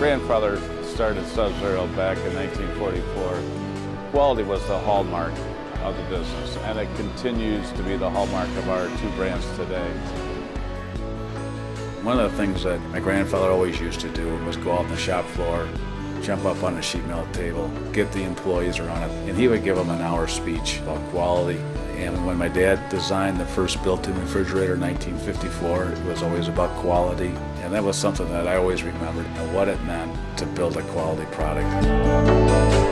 started Sub-Zero back in 1944, quality was the hallmark of the business, and it continues to be the hallmark of our two brands today. One of the things that my grandfather always used to do was go out on the shop floor, jump up on a sheet metal table, get the employees around it, and he would give them an hour speech about quality. And when my dad designed the first built-in refrigerator in 1954, it was always about quality. And that was something that I always remembered, and what it meant to build a quality product.